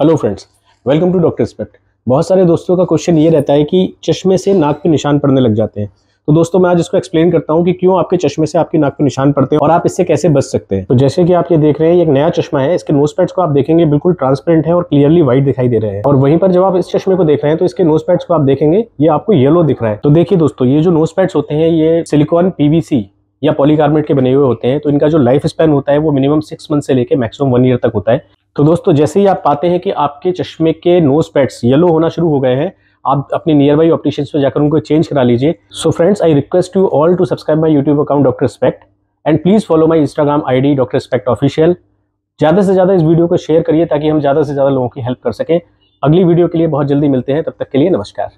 Hello friends welcome to doctor respect बहुत सारे दोस्तों का क्वेश्चन ये रहता है कि चश्मे से नाक पे निशान पड़ने लग जाते हैं। तो दोस्तों, मैं आज इसको एक्सप्लेन करता हूँ कि क्यों आपके चश्मे से आपकी नाक पे निशान पड़ते हैं और आप इससे कैसे बच सकते हैं। तो जैसे कि आप ये देख रहे हैं एक नया चश्मा है। इसके नोज़ पैड्स को आप देखेंगे, बिल्कुल ट्रांसपेरेंट है और क्लियरली व्हाइट दिखाई दे रहे हैं। और वहीं पर जब आप इस चश्मे को देख रहे हैं तो इसके नोज़ पैड्स को आप देखेंगे, ये आपको येलो दिख रहा है। तो देखिए दोस्तों, ये जो नोज़ पैड्स होते हैं, ये सिलिकॉन पीवीसी या पॉलीकार्बोनेट के बने हुए होते हैं। तो इनका जो लाइफ स्पैन होता है, वो मिनिमम सिक्स मंथ से लेकर मैक्सिमम वन ईयर तक होता है। तो दोस्तों, जैसे ही आप पाते हैं कि आपके चश्मे के नोज़ पैड्स येलो होना शुरू हो गए हैं, आप अपने नियर बाई ऑप्टिशियंस में जाकर उनको चेंज करा लीजिए। So friends I request you all to subscribe my YouTube account doctor respect and please follow my Instagram I D doctor respect official ज़्यादा से ज़्यादा इस वीडियो को शेयर करिए ताकि हम ज़्यादा से ज़्यादा लोगों की हेल्प कर सकें। अगली वीडियो के लिए बहुत जल्दी मिलते हैं, तब तक के लिए नमस्कार।